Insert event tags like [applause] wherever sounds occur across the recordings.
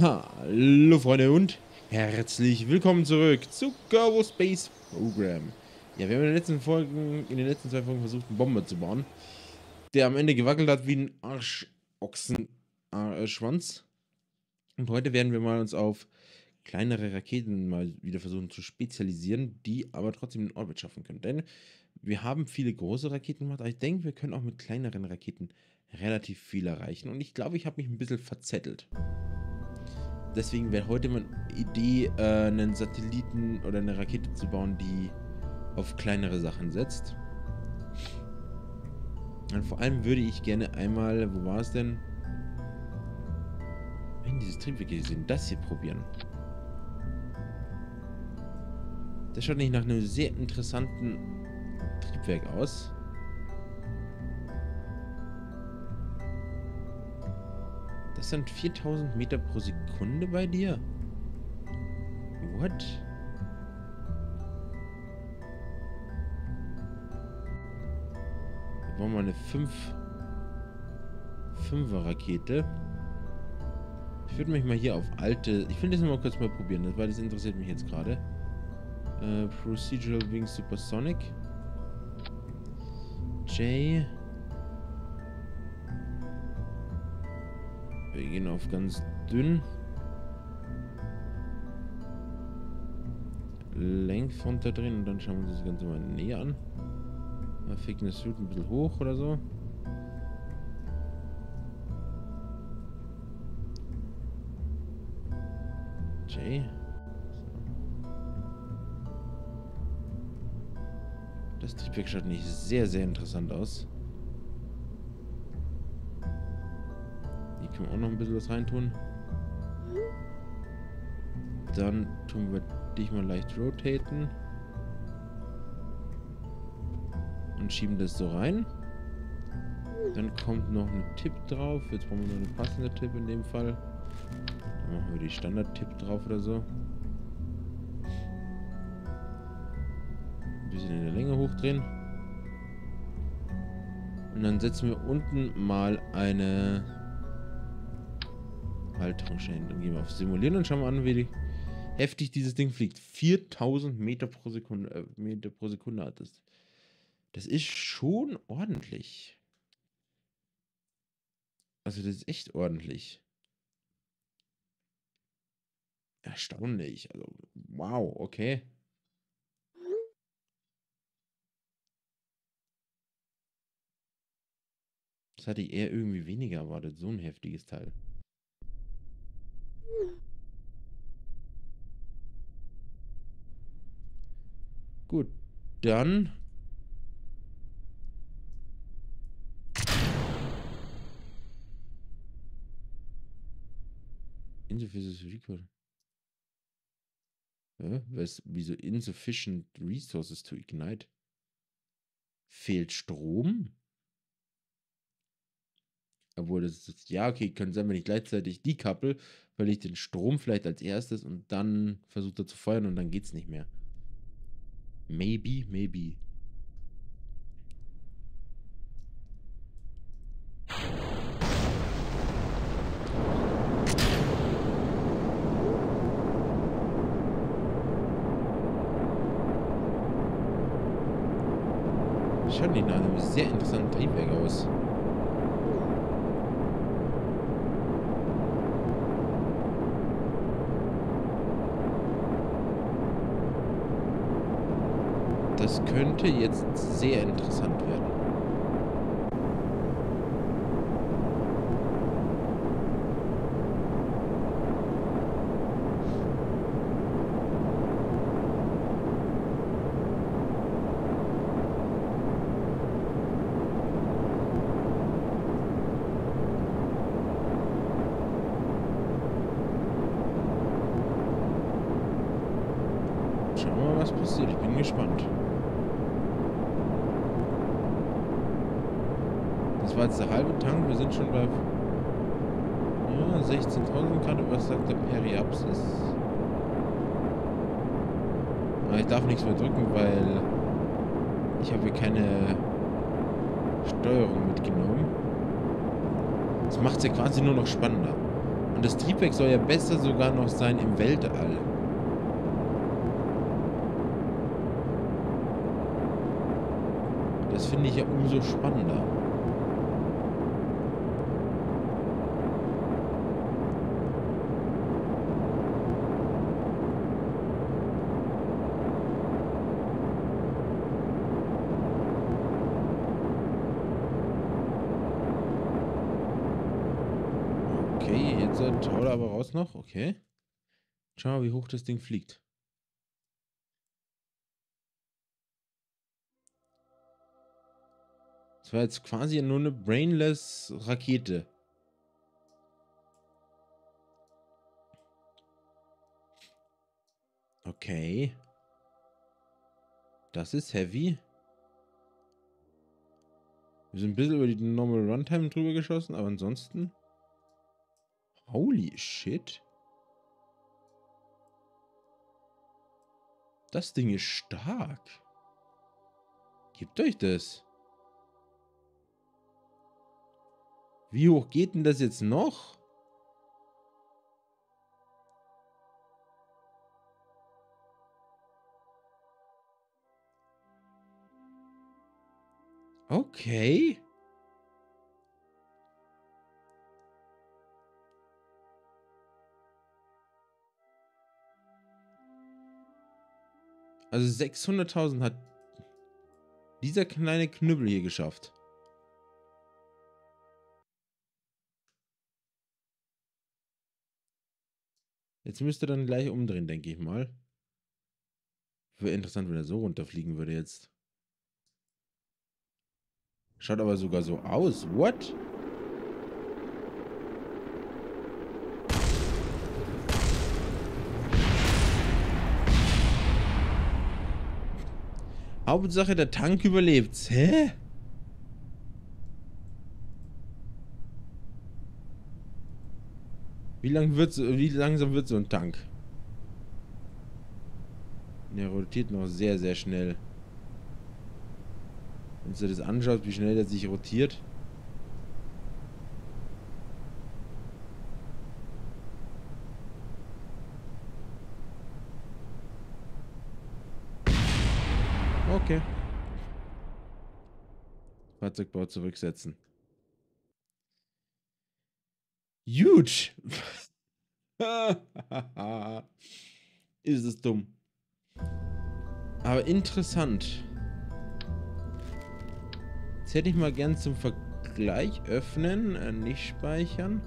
Hallo Freunde und herzlich willkommen zurück zu Kerbal Space Program. Ja, wir haben in den letzten Folgen, in den letzten zwei Folgen versucht, einen Bomber zu bauen, der am Ende gewackelt hat wie ein Arschochsenschwanz. Äh, und heute werden wir mal uns auf kleinere Raketen mal wieder versuchen zu spezialisieren, die aber trotzdem den Orbit schaffen können. Denn wir haben viele große Raketen gemacht, aber ich denke, wir können auch mit kleineren Raketen relativ viel erreichen. Und ich glaube, ich habe mich ein bisschen verzettelt. Deswegen wäre heute meine Idee, äh, einen Satelliten oder eine Rakete zu bauen, die auf kleinere Sachen setzt. Und vor allem würde ich gerne einmal, wo war es denn? Wenn dieses Triebwerk hier sehen, das hier probieren. Das schaut nicht nach einem sehr interessanten Triebwerk aus. Das sind 4000 Meter pro Sekunde bei dir? What? Wir brauchen mal eine 5 5er Rakete. Ich würde mich mal hier auf alte... Ich will das mal kurz mal probieren, weil das interessiert mich jetzt gerade. Äh, Procedural Wing Supersonic. J... Wir gehen auf ganz dünn. Length drin und dann schauen wir uns das Ganze mal näher an. Thickness Suit ein bisschen hoch oder so. J. Das Triebwerk schaut nicht sehr, sehr interessant aus. Können wir auch noch ein bisschen was reintun. Dann tun wir dich mal leicht rotaten. Und schieben das so rein. Dann kommt noch ein Tipp drauf. Jetzt brauchen wir noch einen passenden Tipp in dem Fall. Dann machen wir die Standard-Tipp drauf oder so. Ein bisschen in der Länge hochdrehen. Und dann setzen wir unten mal eine Halterungsstellen. Dann gehen wir auf Simulieren und schauen wir an, wie heftig dieses Ding fliegt. 4000 Meter pro Sekunde, äh, Meter pro Sekunde hat das. Das ist schon ordentlich. Also das ist echt ordentlich. Erstaunlich. Also, wow, okay. Das hatte ich eher irgendwie weniger erwartet. So ein heftiges Teil. Gut, dann... Insufficient Recall. Ja, was, wieso insufficient resources to ignite? Fehlt Strom? Das ist, ja, okay, können sein, wenn ich gleichzeitig die Kappel, weil ich den Strom vielleicht als erstes und dann versuche zu feuern und dann geht's nicht mehr. Maybe, maybe. Schaut nicht nach einem sehr interessanten Triebwerk aus. Das könnte jetzt sehr interessant werden. Schauen wir mal, was passiert. Ich bin gespannt. Das war jetzt der halbe Tank. Wir sind schon bei ja, 16.000 Grad. Was sagt der Periapsis? Aber ah, ich darf nichts mehr drücken, weil ich habe hier keine Steuerung mitgenommen. Das macht es ja quasi nur noch spannender. Und das Triebwerk soll ja besser sogar noch sein im Weltall. Das finde ich ja umso spannender. Okay, jetzt haut er aber raus noch. Okay. Schau mal, wie hoch das Ding fliegt. Das war jetzt quasi nur eine brainless Rakete. Okay. Das ist heavy. Wir sind ein bisschen über die Normal Runtime drüber geschossen, aber ansonsten... Holy shit. Das Ding ist stark. Gebt euch das. Wie hoch geht denn das jetzt noch? Okay. Also 600.000 hat dieser kleine Knüppel hier geschafft. Jetzt müsste er dann gleich umdrehen, denke ich mal. Wäre interessant, wenn er so runterfliegen würde jetzt. Schaut aber sogar so aus. What? Hauptsache, der Tank überlebt. Hä? Wie lang wird wie langsam wird so ein Tank? Der rotiert noch sehr, sehr schnell. Wenn du das anschaust, wie schnell der sich rotiert. Okay. Fahrzeugbau zurücksetzen. Huge. [laughs] Ist es dumm. Aber interessant. Jetzt hätte ich mal gern zum Vergleich öffnen, äh, nicht speichern.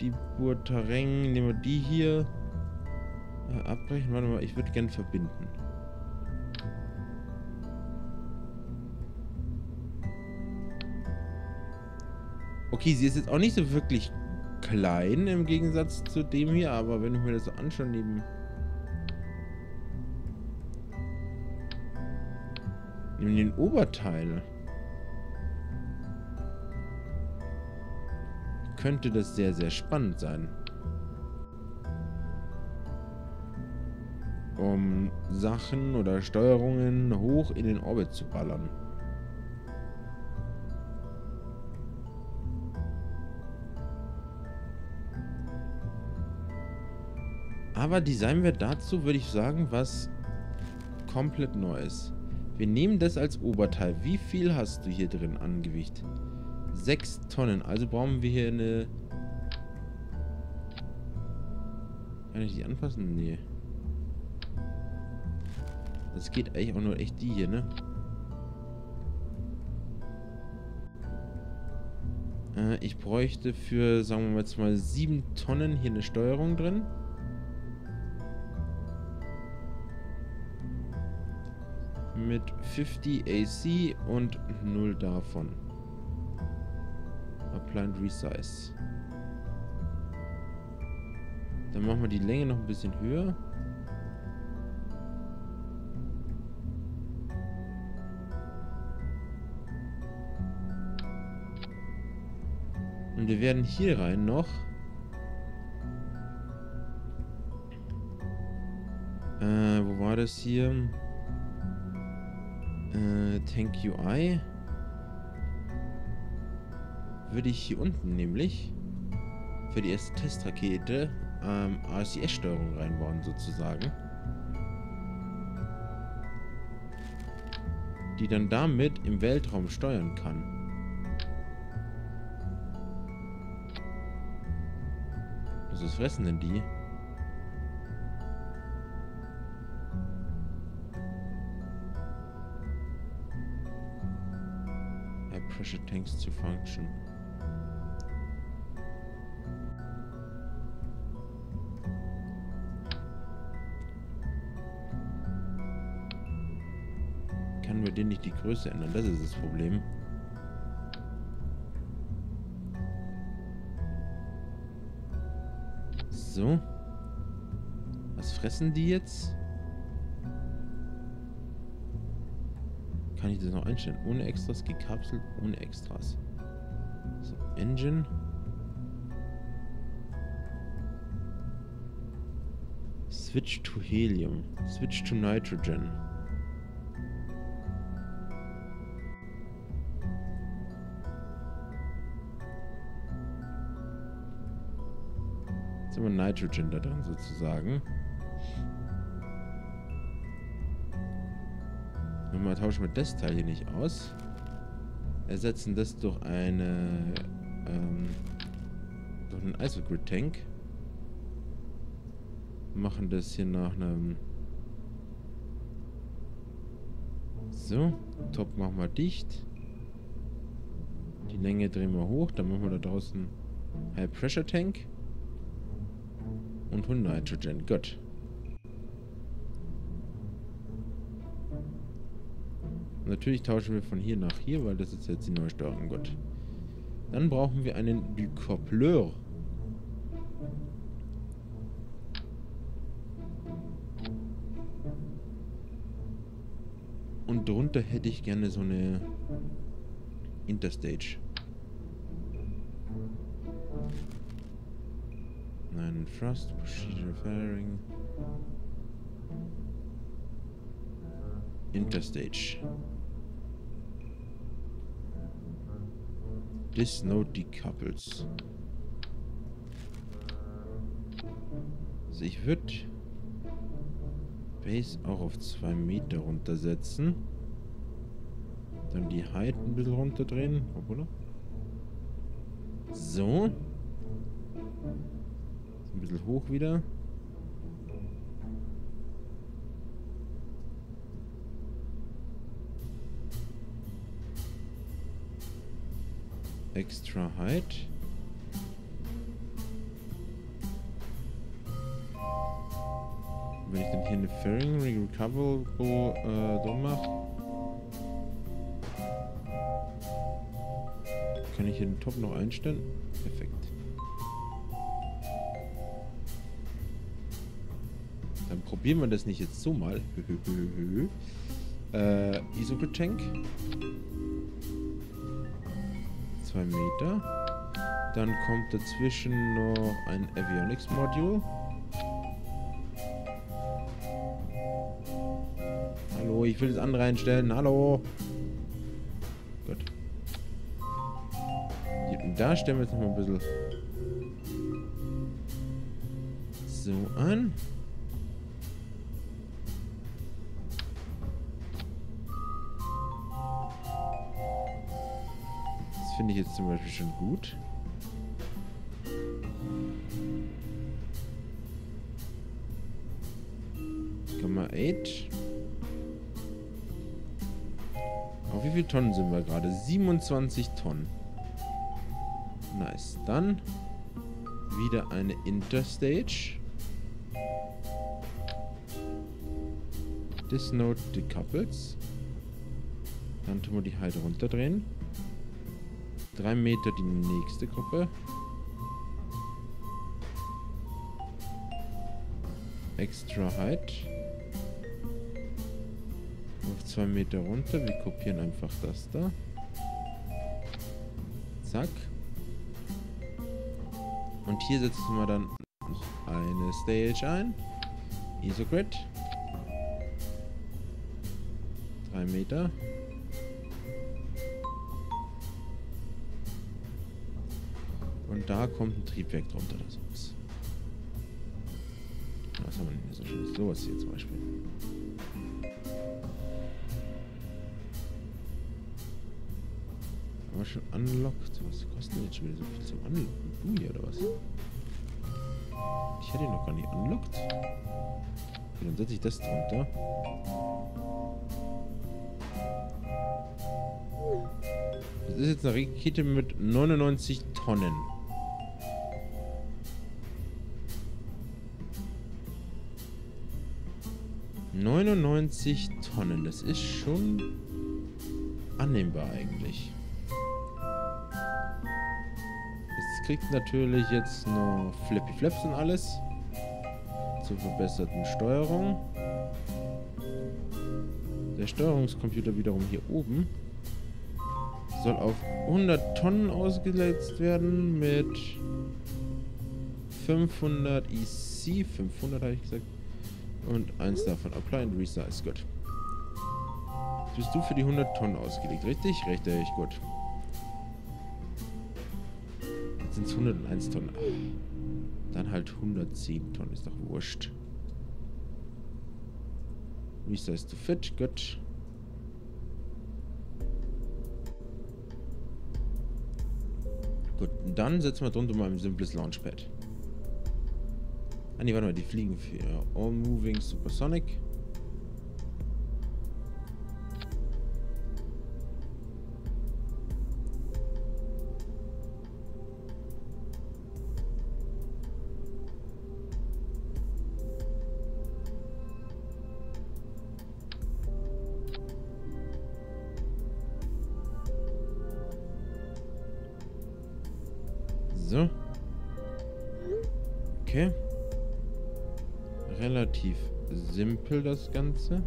Die Burtareng, nehmen wir die hier. Äh, abbrechen, warte mal, ich würde gern verbinden. Okay, sie ist jetzt auch nicht so wirklich klein im Gegensatz zu dem hier, aber wenn ich mir das so anschaue, neben... Neben den Oberteil... Könnte das sehr, sehr spannend sein. Um Sachen oder Steuerungen hoch in den Orbit zu ballern. Aber designen wir dazu, würde ich sagen, was komplett Neues. Wir nehmen das als Oberteil. Wie viel hast du hier drin an Gewicht? 6 Tonnen. Also brauchen wir hier eine... Kann ich die anpassen? Nee. Das geht eigentlich auch nur echt die hier, ne? Äh, ich bräuchte für, sagen wir jetzt mal, 7 Tonnen hier eine Steuerung drin. mit 50 AC und 0 davon. Apply and Resize. Dann machen wir die Länge noch ein bisschen höher. Und wir werden hier rein noch Äh, wo war das hier? Äh, Tank UI. würde ich hier unten nämlich für die erste Testrakete ähm, ACS-Steuerung reinbauen, sozusagen. Die dann damit im Weltraum steuern kann. Was fressen denn die? High pressure tanks to function. Kann wir denen nicht die Größe ändern? Das ist das Problem. So. Was fressen die jetzt? Kann ich das noch einstellen? Ohne Extras, gekapselt, ohne Extras. So, Engine. Switch to Helium. Switch to Nitrogen. Jetzt haben wir Nitrogen da drin sozusagen. Und tauschen wir das Teil hier nicht aus. Ersetzen das durch eine ähm, durch einen Isogrid Tank. Machen das hier nach einem So, Top machen wir dicht. Die Länge drehen wir hoch, dann machen wir da draußen High Pressure Tank. Und 100 Nitrogen. Gut. Natürlich tauschen wir von hier nach hier, weil das ist jetzt die neue Steuerung. Gut. Dann brauchen wir einen Decoupleur. Und drunter hätte ich gerne so eine Interstage. Nein, Thrust, Procedure Firing. Interstage. This node decouples. Also ich würde Base auch auf 2 Meter runtersetzen. Dann die Height ein bisschen runterdrehen. Oder? So bisschen hoch wieder. Extra Height. Wenn ich dann hier eine Fairing Recoverable äh, drum mache, kann ich hier den Top noch einstellen. Perfekt. Probieren wir das nicht jetzt so mal. äh, Isogrid-Tank. Zwei Meter. Dann kommt dazwischen noch ein Avionics-Module. Hallo, ich will das andere einstellen. Hallo. Gut. Und da stellen wir jetzt noch mal ein bisschen so an. Finde ich jetzt zum Beispiel schon gut. Gamma 8. Auf wie viele Tonnen sind wir gerade? 27 Tonnen. Nice. Dann wieder eine Interstage. This node decouples. Dann tun wir die halt runterdrehen. Drei Meter die nächste Gruppe. Extra Height. Auf zwei Meter runter. Wir kopieren einfach das da. Zack. Und hier setzen wir dann noch eine Stage ein. Isogrid. Drei Meter. Und da kommt ein Triebwerk drunter oder sowas. Was haben wir denn hier so schön? Sowas hier zum Beispiel. Aber schon unlocked. Was kostet denn jetzt schon wieder so viel zum Unlocken? Du hier oder was? Ich hätte ihn noch gar nicht unlocked. Okay, dann setze ich das drunter. Das ist jetzt eine Rakete mit 99 Tonnen. Neunundneunzig Tonnen, das ist schon annehmbar eigentlich. Es kriegt natürlich jetzt noch Flippy Flaps und alles. Zur verbesserten Steuerung. Der Steuerungscomputer wiederum hier oben soll auf 100 Tonnen ausgesetzt werden mit 500 EC, 500 habe ich gesagt, und eins davon. Apply and Resize, gut. Jetzt bist du für die 100 Tonnen ausgelegt, richtig? Richtig, gut. Jetzt sind es 101 Tonnen. Ach, dann halt 110 Tonnen, ist doch wurscht. Resize to fit, gut. Gut, dann setzen wir drunter mal ein simples Launchpad. Ah ne, warte mal, die fliegen für All Moving Supersonic. Relativ simpel das Ganze.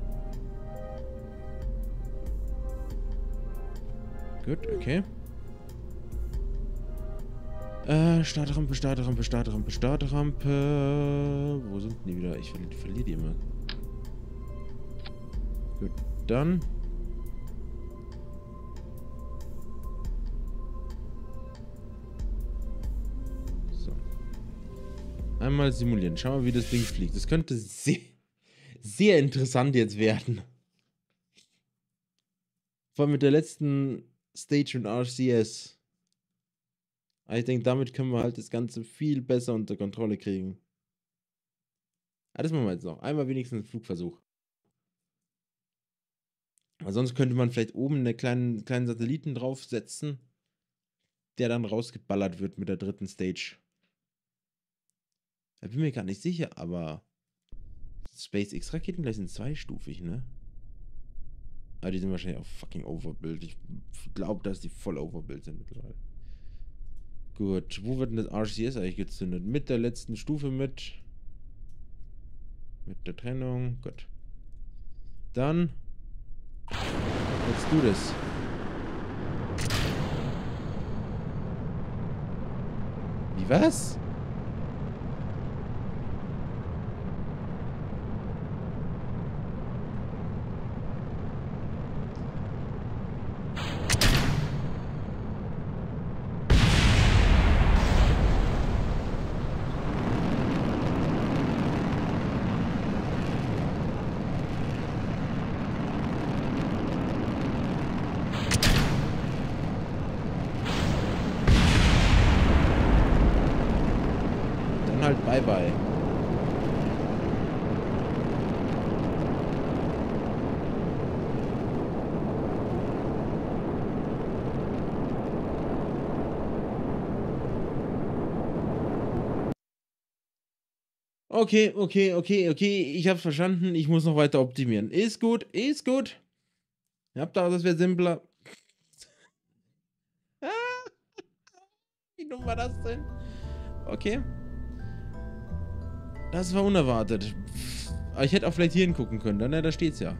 Gut, okay. Äh, Startrampe, Startrampe, Startrampe, Startrampe. Wo sind die wieder? Ich verliere verlier die immer. Gut, dann Einmal simulieren. Schauen wir wie das Ding fliegt. Das könnte sehr, sehr interessant jetzt werden. Vor allem mit der letzten Stage und RCS. ich denke, damit können wir halt das Ganze viel besser unter Kontrolle kriegen. Ja, das machen wir jetzt noch. Einmal wenigstens einen Flugversuch. Aber sonst könnte man vielleicht oben einen kleinen, kleinen Satelliten draufsetzen, der dann rausgeballert wird mit der dritten Stage. Ich bin mir gar nicht sicher, aber SpaceX-Raketen gleich sind zweistufig, ne? Aber die sind wahrscheinlich auch fucking overbuild. Ich glaube, dass die voll overbuild sind mittlerweile. Gut, wo wird denn das RCS eigentlich gezündet? Mit der letzten Stufe mit. Mit der Trennung. Gut. Dann. Let's do this. Wie was? Okay, okay, okay, okay. Ich hab's verstanden. Ich muss noch weiter optimieren. Ist gut, ist gut. Ihr habt da, das wäre simpler. [laughs] Wie dumm war das denn? Okay. Das war unerwartet. Aber ich hätte auch vielleicht hier hingucken können. Dann, ne, da steht's ja.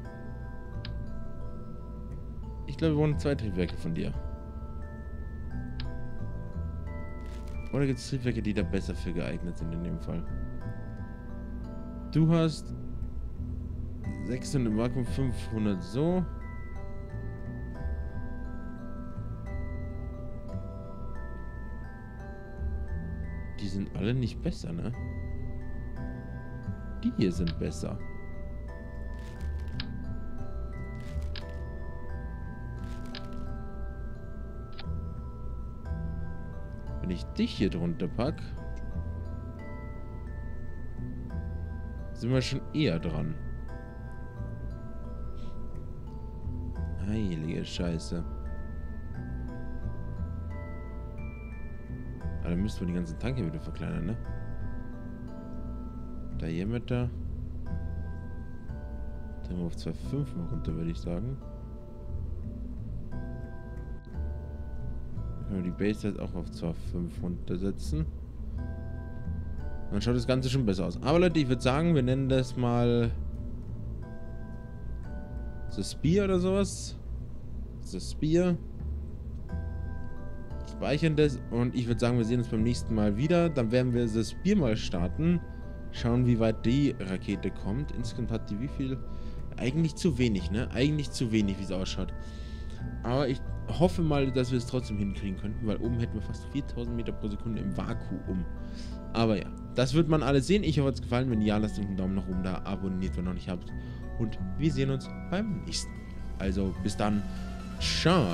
Ich glaube, wir wollen zwei Triebwerke von dir. Oder gibt es Triebwerke, die da besser für geeignet sind in dem Fall? Du hast 600 im Vakuum, 500 so. die sind alle nicht besser, ne? Die hier sind besser. Wenn ich dich hier drunter pack, sind wir schon eher dran. Heilige Scheiße. Aber dann müssten wir die ganzen Tank wieder verkleinern, ne? Da hier mit da. Dann wir auf 2,5 mal runter, würde ich sagen. Dann können wir die Base jetzt auch auf 2,5 runtersetzen. Dann schaut das Ganze schon besser aus. Aber Leute, ich würde sagen, wir nennen das mal The Spear oder sowas. The Spear. Speichern das und ich würde sagen, wir sehen uns beim nächsten Mal wieder. Dann werden wir The Spear mal starten. Schauen, wie weit die Rakete kommt. Insgesamt hat die wie viel? Eigentlich zu wenig, ne? Eigentlich zu wenig, wie es ausschaut. Aber ich hoffe mal, dass wir es trotzdem hinkriegen könnten, weil oben hätten wir fast 4000 Meter pro Sekunde im Vakuum. Aber ja, das wird man alles sehen. Ich hoffe, es gefallen. Wenn ja, lasst einen Daumen nach oben da, abonniert, wenn ihr noch nicht habt. Und wir sehen uns beim nächsten Mal. Also bis dann. Ciao.